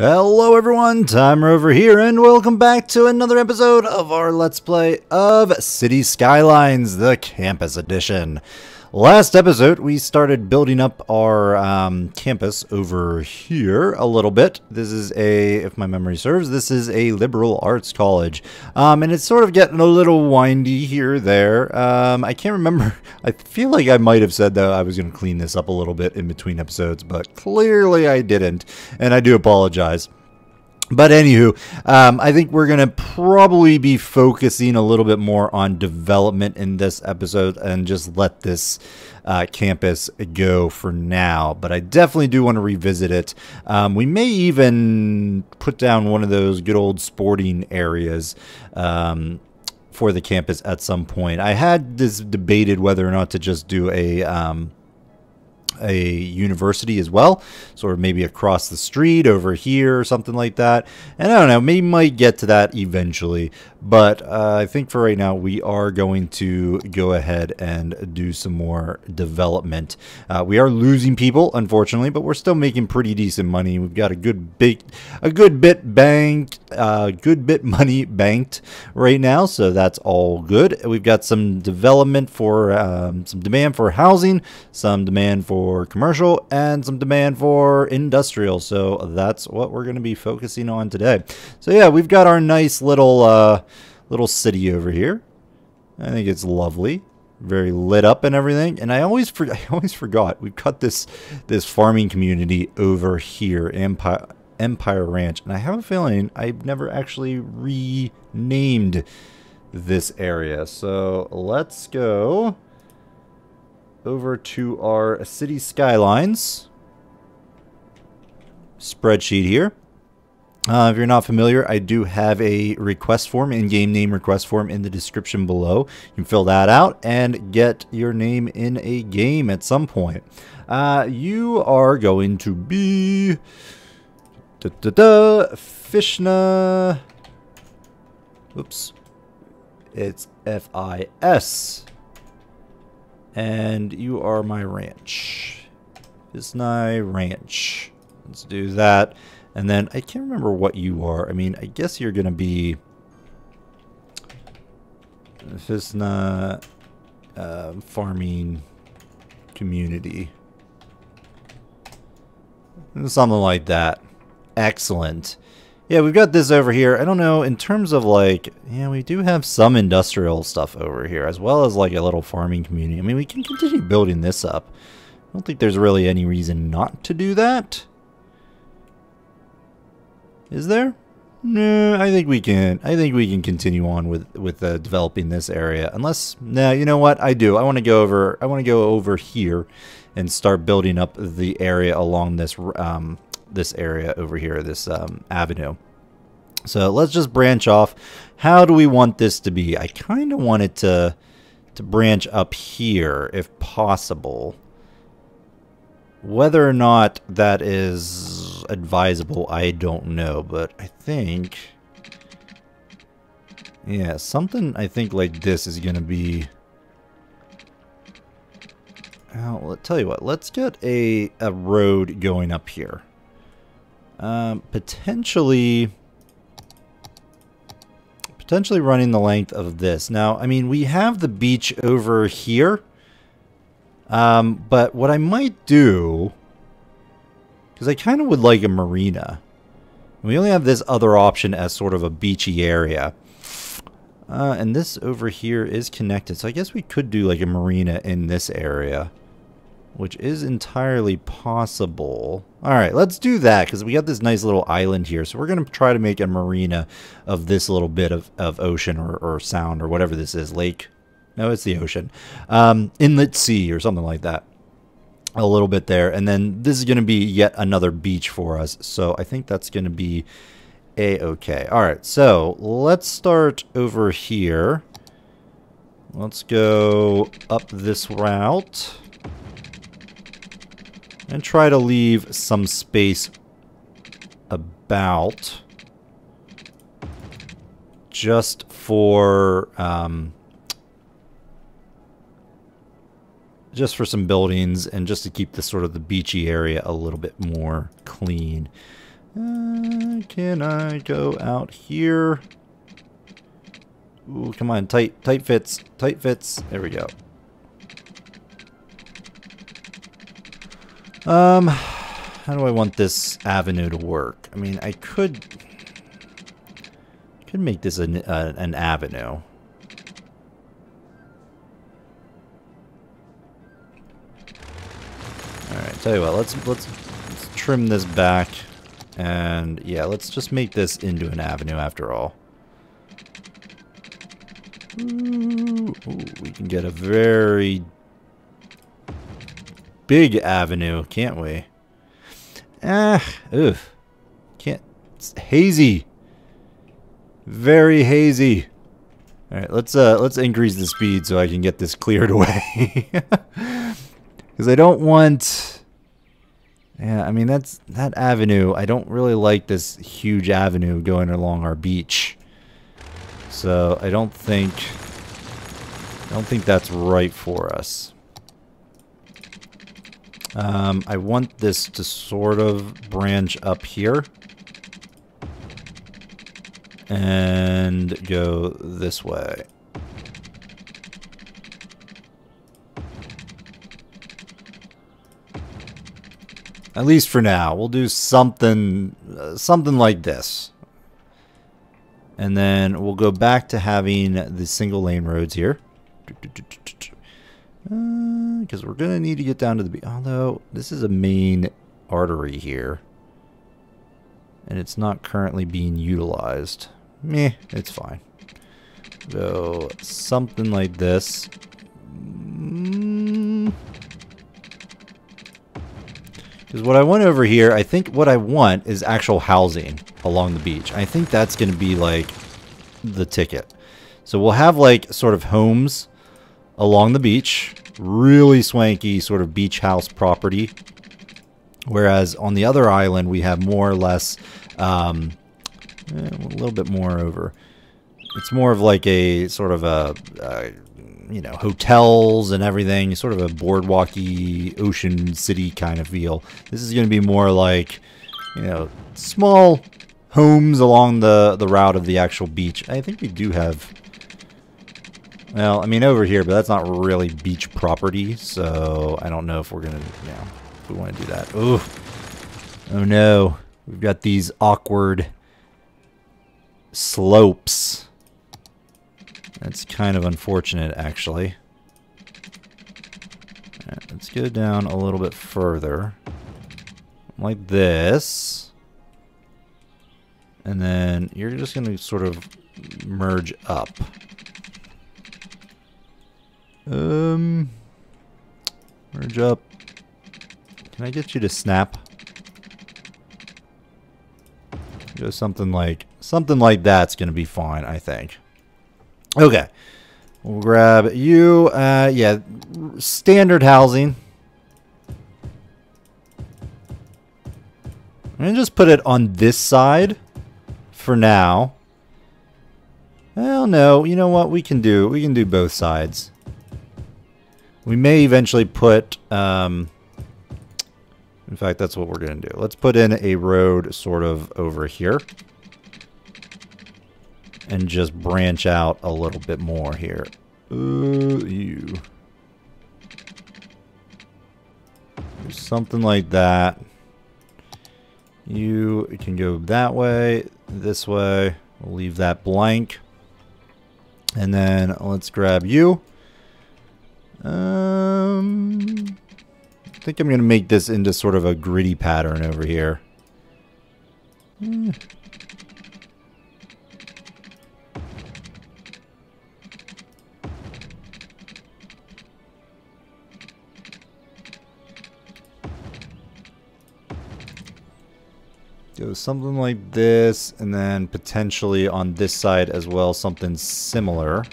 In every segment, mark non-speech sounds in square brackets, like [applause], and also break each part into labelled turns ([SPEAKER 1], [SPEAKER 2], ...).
[SPEAKER 1] Hello everyone, Tymerover here, and welcome back to another episode of our Let's Play of City Skylines, the Campus Edition. Last episode, we started building up our um, campus over here a little bit. This is a, if my memory serves, this is a liberal arts college. Um, and it's sort of getting a little windy here there. Um, I can't remember. [laughs] I feel like I might have said that I was going to clean this up a little bit in between episodes, but clearly I didn't. And I do apologize. But anywho, um, I think we're going to probably be focusing a little bit more on development in this episode and just let this uh, campus go for now. But I definitely do want to revisit it. Um, we may even put down one of those good old sporting areas. Um, for the campus at some point. I had this debated whether or not to just do a um, a university as well, sort of maybe across the street over here or something like that. And I don't know, maybe might get to that eventually, but uh, I think for right now we are going to go ahead and do some more development. Uh, we are losing people, unfortunately, but we're still making pretty decent money. We've got a good big, a good bit banked, uh, good bit [laughs] money banked right now, so that's all good. We've got some development for um, some demand for housing, some demand for commercial and some demand for industrial. So that's what we're going to be focusing on today. So yeah, we've got our nice little uh, little city over here. I think it's lovely, very lit up and everything. And I always for, [laughs] I always forgot we've got this this farming community over here, Empire Empire Ranch, and I have a feeling I've never actually renamed this area. So let's go over to our city skylines spreadsheet here. Uh, if you're not familiar, I do have a request form, in-game name request form in the description below. You can fill that out and get your name in a game at some point. Uh, you are going to be da, da, da, Fishna. Oops. It's F-I-S and you are my ranch. Visnai Ranch. Let's do that. And then I can't remember what you are. I mean, I guess you're going to be Visna uh, Farming Community. Something like that. Excellent. Yeah, we've got this over here. I don't know, in terms of like, yeah, we do have some industrial stuff over here, as well as like a little farming community. I mean, we can continue building this up. I don't think there's really any reason not to do that. Is there? No, I think we can. I think we can continue on with with uh, developing this area. Unless, no, you know what? I do. I want to go over. I want to go over here and start building up the area along this um, this area over here, this um, avenue. So let's just branch off. How do we want this to be? I kind of want it to, to branch up here if possible. Whether or not that is advisable, I don't know, but I think... Yeah, something I think like this is going to be... I'll tell you what, let's get a, a road going up here. Um, potentially... Potentially running the length of this. Now, I mean, we have the beach over here. Um, but what I might do... Because I kind of would like a marina. We only have this other option as sort of a beachy area. Uh, and this over here is connected. So I guess we could do like a marina in this area which is entirely possible. All right, let's do that because we got this nice little island here. So we're going to try to make a marina of this little bit of, of ocean or, or sound or whatever this is. Lake. No, it's the ocean. Um, inlet sea or something like that. A little bit there. And then this is going to be yet another beach for us. So I think that's going to be a-okay. All right, so let's start over here. Let's go up this route and try to leave some space about just for um, just for some buildings and just to keep the sort of the beachy area a little bit more clean. Uh, can I go out here? Ooh, come on, tight, tight fits, tight fits. There we go. Um, how do I want this avenue to work? I mean, I could, could make this an, uh, an avenue. Alright, tell you what, let's, let's, let's trim this back. And yeah, let's just make this into an avenue after all. Ooh, ooh, we can get a very big avenue, can't we? Ah, oof. Can't. It's hazy. Very hazy. All right, let's uh let's increase the speed so I can get this cleared [laughs] away. Cuz I don't want Yeah, I mean that's that avenue. I don't really like this huge avenue going along our beach. So I don't think I don't think that's right for us. Um, I want this to sort of branch up here. And go this way. At least for now. We'll do something, uh, something like this. And then we'll go back to having the single lane roads here. Because uh, we're going to need to get down to the. Although, this is a main artery here. And it's not currently being utilized. Meh, it's fine. So, something like this. Because what I want over here, I think what I want is actual housing along the beach. I think that's going to be like the ticket. So we'll have like sort of homes along the beach. Really swanky sort of beach house property. Whereas on the other island, we have more or less, um, eh, a little bit more over. It's more of like a sort of a, uh, you know, hotels and everything, sort of a boardwalky ocean city kind of feel. This is going to be more like, you know, small homes along the, the route of the actual beach. I think we do have well, I mean over here, but that's not really beach property, so I don't know if we're gonna, you know, if we want to do that. Ooh, oh no, we've got these awkward slopes. That's kind of unfortunate, actually. Right, let's go down a little bit further, like this, and then you're just gonna sort of merge up. Um, merge up. Can I get you to snap? Just something like something like that's gonna be fine, I think. Okay, we'll grab you. Uh, yeah, standard housing. I'm gonna just put it on this side for now. Well, no, you know what? We can do we can do both sides. We may eventually put, um, in fact, that's what we're going to do. Let's put in a road sort of over here. And just branch out a little bit more here. Ooh, you. Something like that. You can go that way, this way. We'll leave that blank. And then let's grab you. Um, I think I'm going to make this into sort of a gritty pattern over here. Hmm. Do something like this, and then potentially on this side as well, something similar.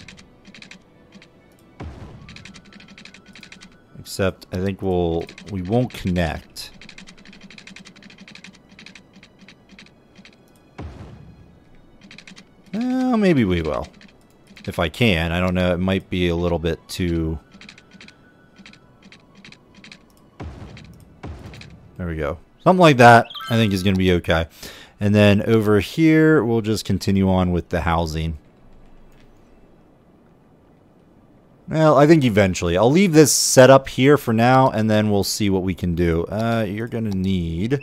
[SPEAKER 1] Except I think we'll we won't connect. Well, maybe we will. If I can. I don't know. It might be a little bit too... There we go. Something like that, I think is going to be okay. And then over here, we'll just continue on with the housing. Well, I think eventually. I'll leave this set up here for now, and then we'll see what we can do. Uh, you're going to need...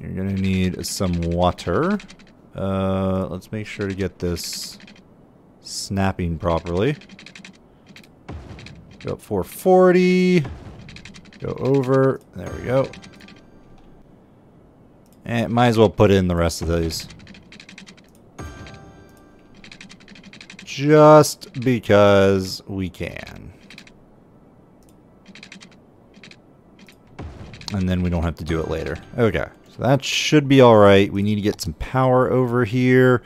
[SPEAKER 1] You're going to need some water. Uh, let's make sure to get this snapping properly. Go up 440. Go over. There we go. And might as well put in the rest of these. Just because we can. And then we don't have to do it later. Okay. So that should be alright. We need to get some power over here.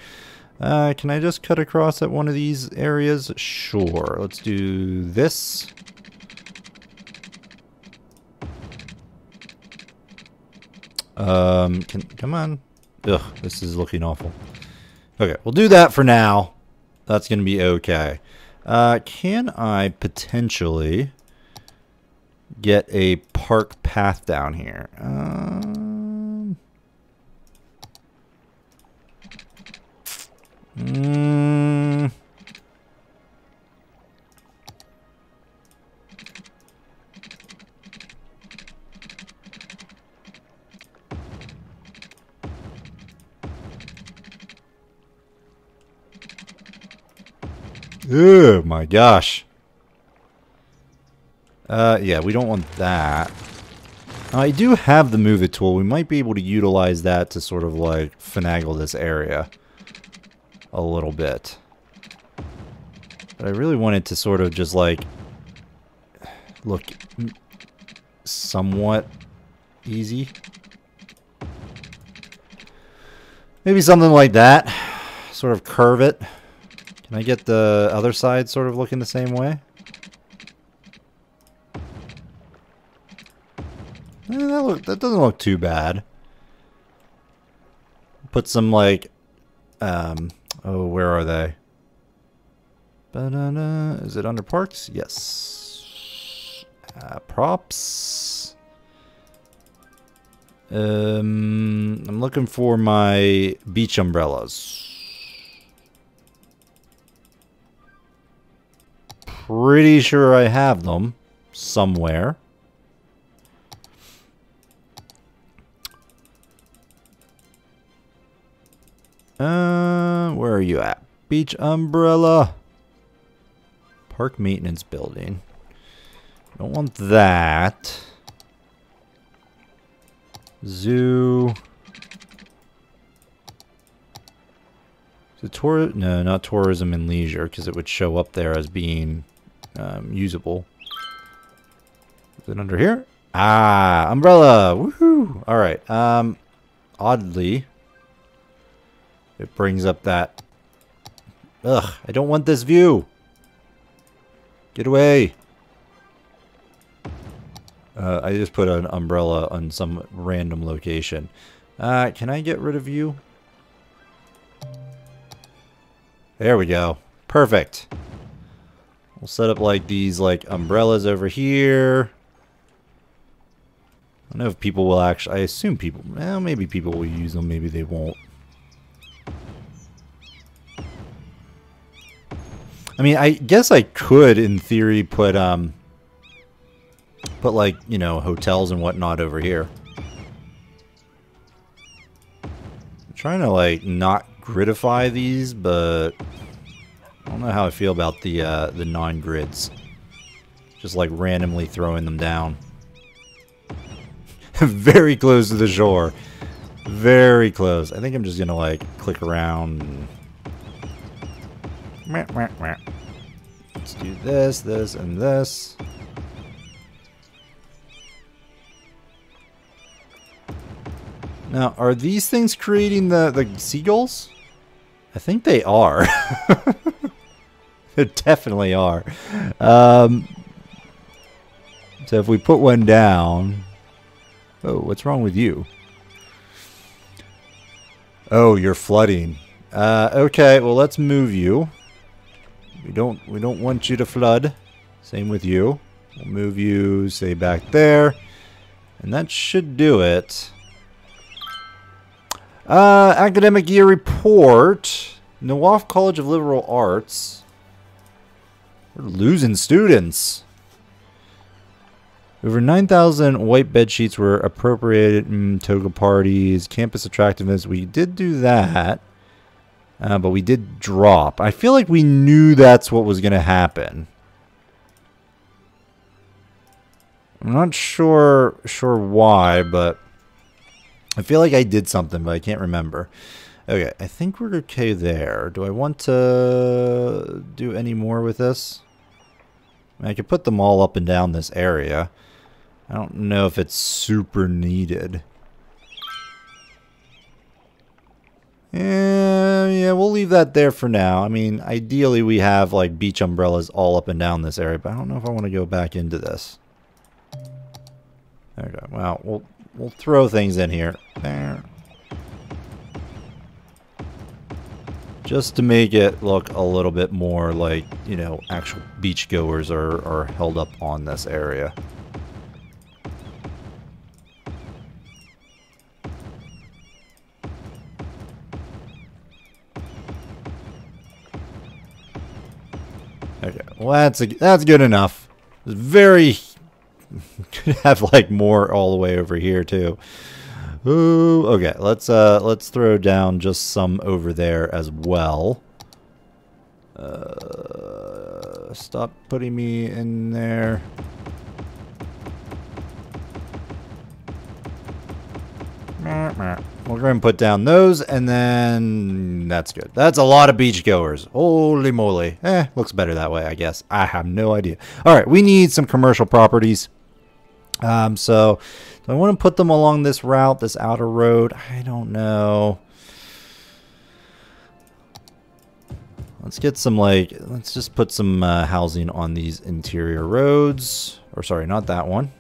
[SPEAKER 1] Uh, can I just cut across at one of these areas? Sure. Let's do this. Um, can, come on. Ugh, this is looking awful. Okay, we'll do that for now. That's going to be okay. Uh, can I potentially get a park path down here? Um, mm, Oh my gosh. Uh, yeah, we don't want that. I do have the move it tool. We might be able to utilize that to sort of like finagle this area a little bit. But I really wanted to sort of just like look somewhat easy. Maybe something like that. Sort of curve it. Can I get the other side sort of looking the same way? Eh, that, look, that doesn't look too bad. Put some like, um, oh, where are they? Is it under parks? Yes. Uh, props. Um, I'm looking for my beach umbrellas. Pretty sure I have them somewhere. Uh, where are you at? Beach umbrella. Park maintenance building. Don't want that. Zoo. The tour? No, not tourism and leisure, because it would show up there as being um, usable. Is it under here? Ah, umbrella. Woohoo! All right. Um, oddly, it brings up that. Ugh! I don't want this view. Get away. Uh, I just put an umbrella on some random location. Uh, can I get rid of you? There we go. Perfect. We'll set up like these like umbrellas over here. I don't know if people will actually, I assume people, well maybe people will use them, maybe they won't. I mean, I guess I could, in theory, put, um, put like, you know, hotels and whatnot over here. I'm trying to like not gridify these, but don't know how I feel about the uh, the non-grids. Just like randomly throwing them down. [laughs] Very close to the shore. Very close. I think I'm just gonna like click around. Let's do this, this, and this. Now, are these things creating the, the seagulls? I think they are. [laughs] [laughs] definitely are. Um, so if we put one down... Oh, what's wrong with you? Oh, you're flooding. Uh, okay, well let's move you. We don't we don't want you to flood. Same with you. We'll move you, say back there. And that should do it. Uh, academic year report. Nawaf College of Liberal Arts. We're losing students. Over 9,000 white bed sheets were appropriated in toga parties, campus attractiveness. We did do that, uh, but we did drop. I feel like we knew that's what was going to happen. I'm not sure sure why, but I feel like I did something, but I can't remember. Okay, I think we're okay there. Do I want to do any more with this? I, mean, I could put them all up and down this area. I don't know if it's super needed. Yeah, yeah, we'll leave that there for now. I mean, ideally we have like beach umbrellas all up and down this area, but I don't know if I want to go back into this. There we go. Well, we'll we'll throw things in here. There. Just to make it look a little bit more like, you know, actual beachgoers are, are held up on this area. Okay, well that's a, that's good enough. It's very [laughs] could have like more all the way over here too. Ooh, okay, let's uh let's throw down just some over there as well. Uh, stop putting me in there. We'll go ahead and put down those, and then that's good. That's a lot of beachgoers. Holy moly. Eh, looks better that way, I guess. I have no idea. All right, we need some commercial properties. Um, so, so I want to put them along this route, this outer road. I don't know. Let's get some, like, let's just put some uh, housing on these interior roads. Or, sorry, not that one.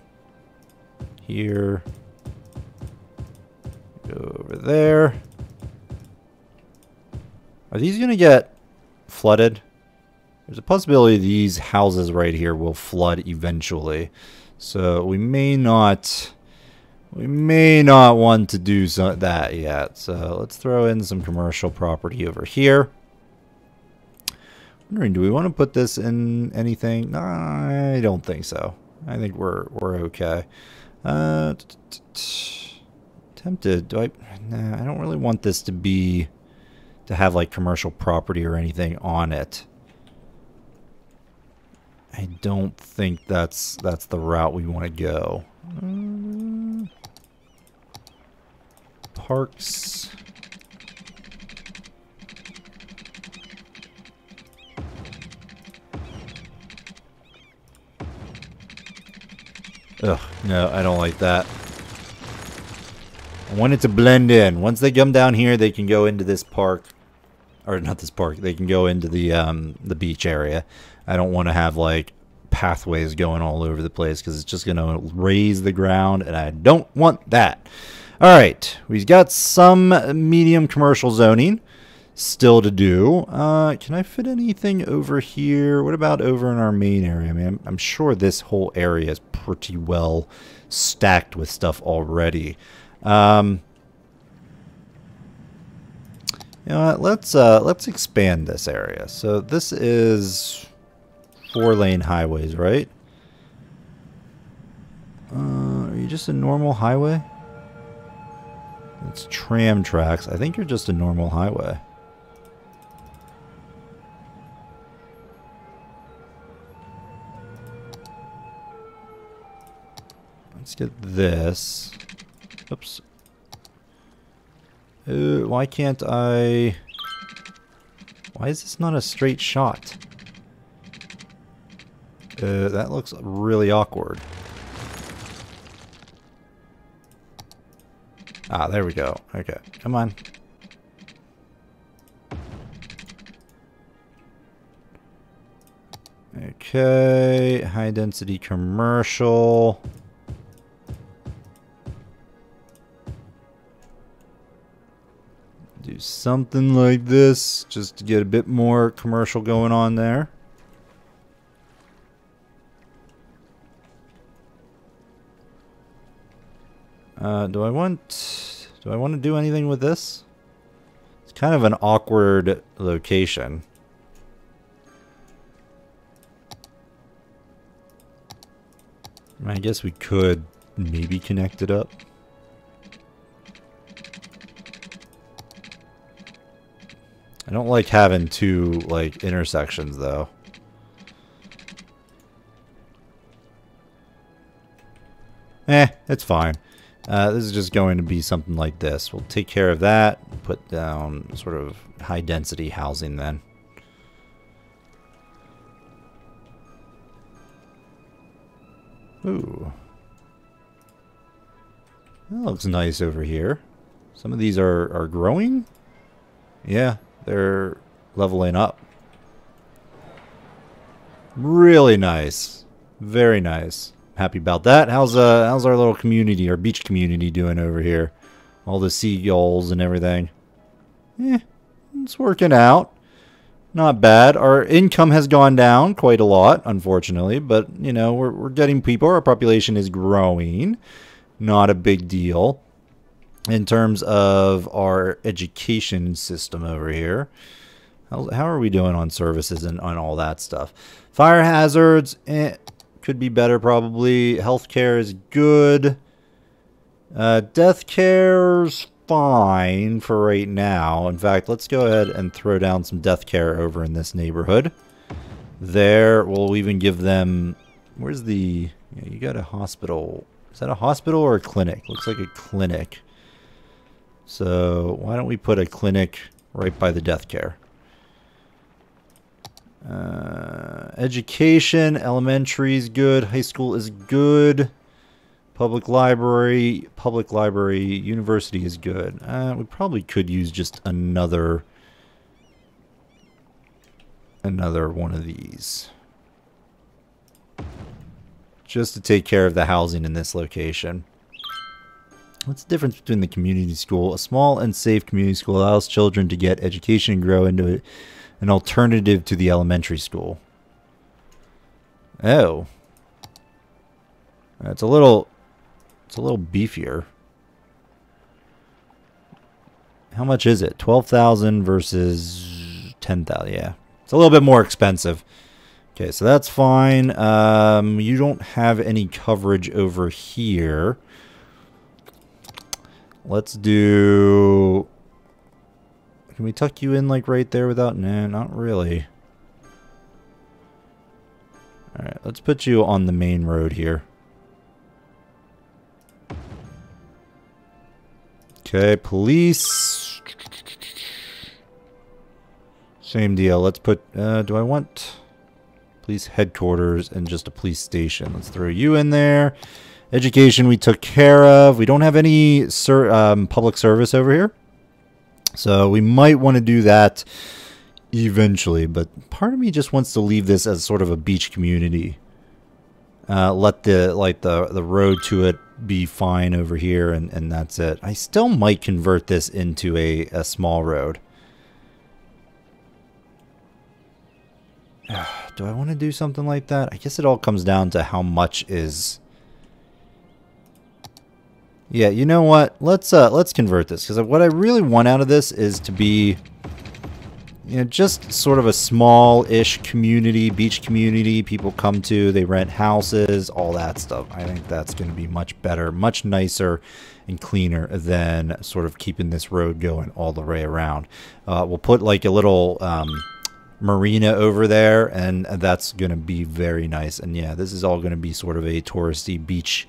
[SPEAKER 1] Here. Go over there. Are these going to get flooded? There's a possibility these houses right here will flood eventually. So we may not... We may not want to do so, that yet. So let's throw in some commercial property over here. Wondering, do we want to put this in anything? No, I don't think so. I think we're we're okay. Uh, tempted. Do I? Nah, I don't really want this to be to have like commercial property or anything on it. I don't think that's that's the route we want to go. Parks. Ugh, no, I don't like that. I want it to blend in. Once they come down here, they can go into this park. Or not this park. They can go into the um, the beach area. I don't want to have like pathways going all over the place because it's just going to raise the ground and I don't want that. All right, we've got some medium commercial zoning still to do. Uh, can I fit anything over here? What about over in our main area? I mean, I'm, I'm sure this whole area is pretty well stacked with stuff already. Um, you know what? Let's uh, let's expand this area. So this is four lane highways, right? Uh, are you just a normal highway? It's tram tracks. I think you're just a normal highway. Let's get this. Oops. Uh, why can't I... Why is this not a straight shot? Uh, that looks really awkward. Ah, there we go. Okay, come on. Okay, high density commercial. Do something like this just to get a bit more commercial going on there. Uh, do I want... Do I want to do anything with this? It's kind of an awkward location. I guess we could maybe connect it up. I don't like having two, like, intersections, though. Eh, it's fine. Uh, this is just going to be something like this. We'll take care of that, put down sort of high-density housing then. Ooh. That looks nice over here. Some of these are, are growing? Yeah, they're leveling up. Really nice. Very nice. Happy about that. How's uh how's our little community, our beach community doing over here? All the seagulls and everything. Eh, it's working out. Not bad. Our income has gone down quite a lot, unfortunately, but you know, we're we're getting people. Our population is growing. Not a big deal in terms of our education system over here. How, how are we doing on services and on all that stuff? Fire hazards, eh, could be better probably. Healthcare is good. Uh, death care's fine for right now. In fact, let's go ahead and throw down some death care over in this neighborhood. There, we'll even give them... Where's the... Yeah, you got a hospital. Is that a hospital or a clinic? Looks like a clinic. So why don't we put a clinic right by the death care? Uh, education, elementary is good, high school is good, public library, public library, university is good. Uh, we probably could use just another, another one of these. Just to take care of the housing in this location. What's the difference between the community school? A small and safe community school allows children to get education and grow into an alternative to the elementary school. Oh. It's a little it's a little beefier. How much is it? 12,000 versus 10,000. Yeah. It's a little bit more expensive. Okay, so that's fine. Um, you don't have any coverage over here. Let's do... Can we tuck you in like right there without... Nah, not really. Alright, let's put you on the main road here. Okay, police. Same deal. Let's put... Uh, do I want police headquarters and just a police station? Let's throw you in there. Education we took care of. We don't have any ser um, public service over here. So we might want to do that eventually. But part of me just wants to leave this as sort of a beach community. Uh, let the like the the road to it be fine over here and, and that's it. I still might convert this into a, a small road. [sighs] do I want to do something like that? I guess it all comes down to how much is yeah, you know what? Let's uh, let's convert this because what I really want out of this is to be, you know, just sort of a small-ish community, beach community. People come to, they rent houses, all that stuff. I think that's going to be much better, much nicer, and cleaner than sort of keeping this road going all the way around. Uh, we'll put like a little. Um, marina over there and that's going to be very nice and yeah this is all going to be sort of a touristy beach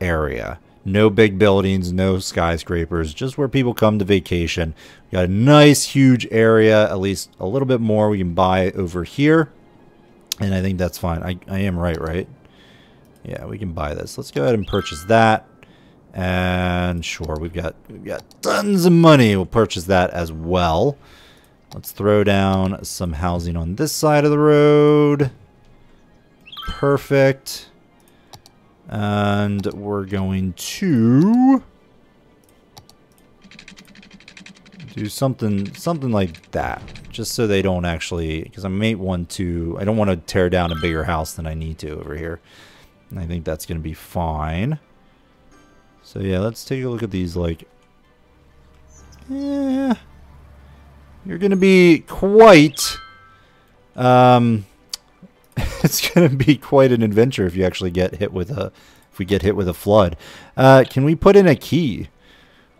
[SPEAKER 1] area no big buildings, no skyscrapers, just where people come to vacation. We got a nice huge area, at least a little bit more we can buy over here. And I think that's fine. I, I am right, right? Yeah, we can buy this. Let's go ahead and purchase that. And sure, we've got we've got tons of money. We'll purchase that as well. Let's throw down some housing on this side of the road. Perfect. And we're going to do something something like that just so they don't actually because I may want to I don't want to tear down a bigger house than I need to over here. And I think that's gonna be fine. So yeah, let's take a look at these, like... Yeah... You're gonna be quite... Um... [laughs] it's gonna be quite an adventure if you actually get hit with a... If we get hit with a flood. Uh, can we put in a quay?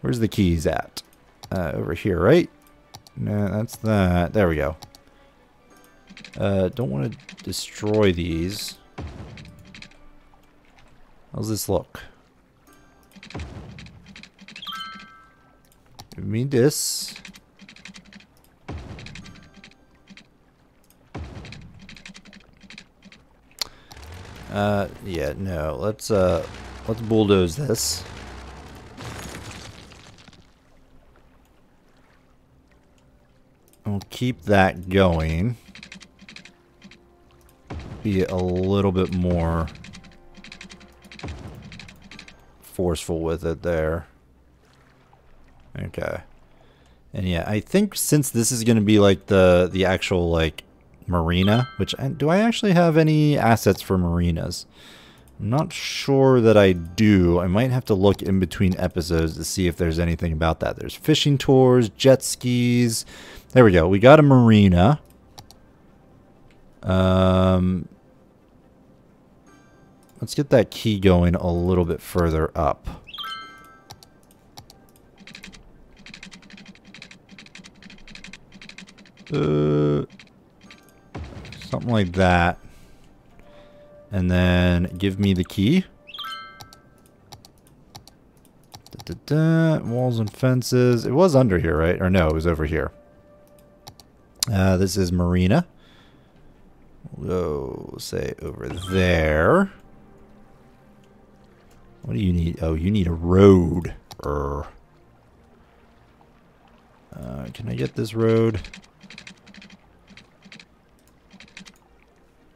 [SPEAKER 1] Where's the quays at? Uh, over here, right? No, that's that. There we go. Uh, don't want to destroy these. How's this look? Give me this. Uh, yeah, no. Let's, uh, let's bulldoze this. We'll keep that going. Be a little bit more forceful with it there. Okay. And yeah, I think since this is going to be like the the actual like marina, which do I actually have any assets for marinas? I'm not sure that I do. I might have to look in between episodes to see if there's anything about that. There's fishing tours, jet skis. There we go. We got a marina. Um, let's get that quay going a little bit further up. Uh, something like that. And then give me the quay. Da, da, da. Walls and fences. It was under here, right? Or no, it was over here. Uh, this is Marina. We'll say over there. What do you need? Oh, you need a road. Uh, can I get this road?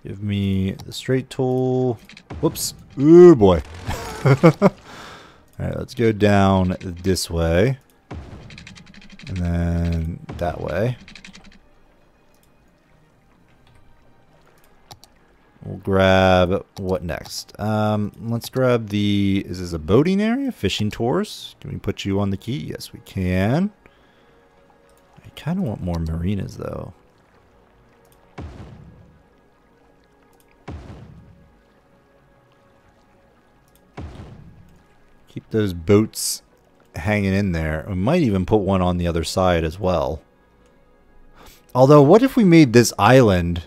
[SPEAKER 1] Give me the straight tool. Whoops. Ooh, boy. [laughs] Alright, let's go down this way. And then that way. We'll grab what next? Um, let's grab the. Is this a boating area? Fishing tours? Can we put you on the quay? Yes, we can. I kind of want more marinas though. Keep those boats hanging in there. We might even put one on the other side as well. Although, what if we made this island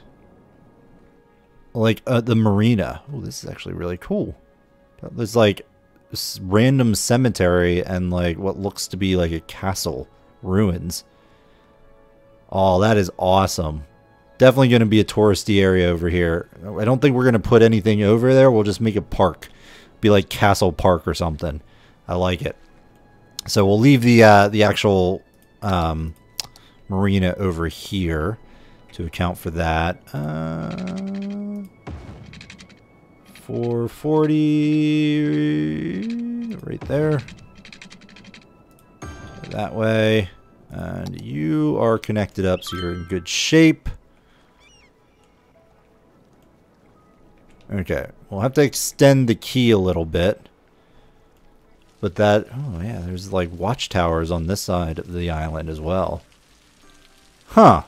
[SPEAKER 1] like uh, the marina. Oh, this is actually really cool. There's like random cemetery and like what looks to be like a castle ruins. Oh, that is awesome. Definitely going to be a touristy area over here. I don't think we're going to put anything over there. We'll just make a park. Be like Castle Park or something. I like it. So we'll leave the uh, the actual um, marina over here to account for that. Uh, 440 right there. That way. And you are connected up, so you're in good shape. Okay, we'll have to extend the quay a little bit. But that, oh yeah, there's like watchtowers on this side of the island as well. Huh.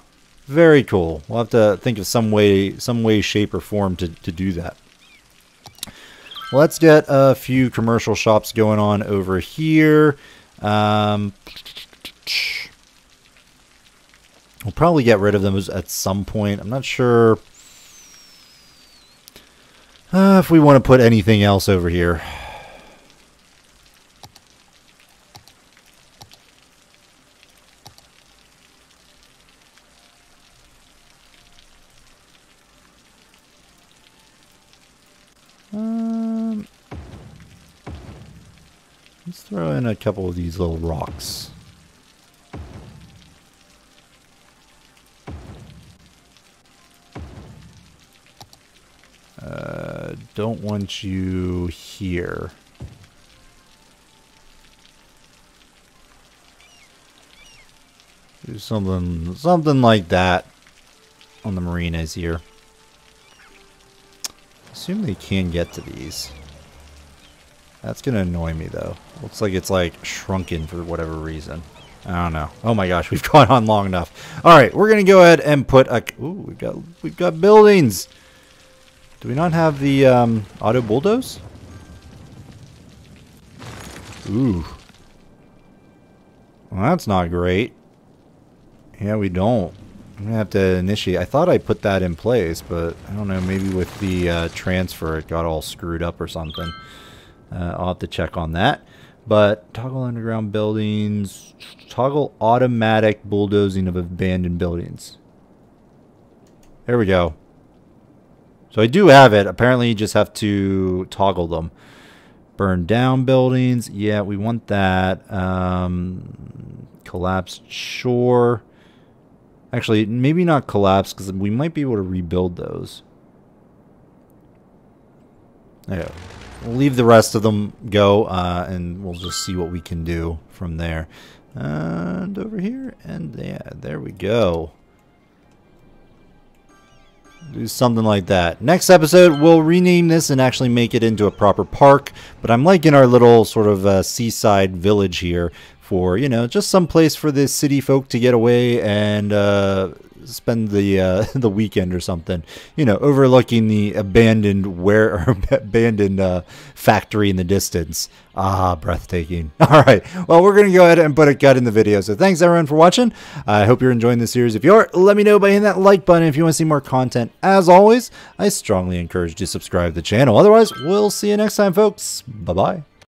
[SPEAKER 1] Very cool. We'll have to think of some way, some way, shape, or form to, to do that. Let's get a few commercial shops going on over here. Um, we'll probably get rid of them at some point. I'm not sure uh, if we want to put anything else over here. let's throw in a couple of these little rocks. Don't want you here. Do something, something like that on the marinas here. Assume they can get to these. That's to annoy me, though. Looks like it's, like, shrunken for whatever reason. I don't know. Oh my gosh, [laughs] we've gone on long enough. All right, we're to go ahead and put a... Ooh, we've got, we've got buildings. Do we not have the um, auto bulldoze? Ooh. Well, that's not great. Yeah, we don't. I'm going to have to initiate. I thought I put that in place, but I don't know. Maybe with the uh, transfer it got all screwed up or something. Uh, I'll have to check on that. But toggle underground buildings, toggle automatic bulldozing of abandoned buildings. There we go. So I do have it. Apparently you just have to toggle them. Burn down buildings. Yeah, we want that. Um, collapsed shore. Actually, maybe not collapse because we might be able to rebuild those. Yeah. We'll leave the rest of them go, uh, and we'll just see what we can do from there. And over here, and yeah, there we go. Something like that. Next episode, we'll rename this and actually make it into a proper park. But I'm liking our little sort of uh, seaside village here for, you know, just some place for the city folk to get away and uh, spend the uh, [laughs] the weekend or something. You know, overlooking the abandoned where or [laughs] abandoned uh, factory in the distance. Ah, breathtaking. [laughs] All right. Well, we're gonna go ahead and put a cut in the video. So thanks everyone for watching. I hope you're enjoying the series. If you are, let me know by hitting that like button. If you want to see more content, as always, I strongly encourage you to subscribe to the channel. Otherwise, we'll see you next time, folks. Bye bye.